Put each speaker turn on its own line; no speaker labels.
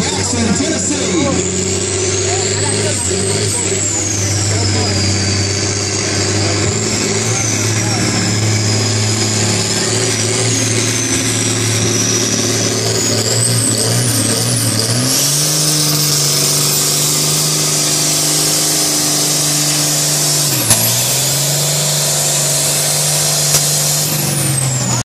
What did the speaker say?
Madison, Tennessee.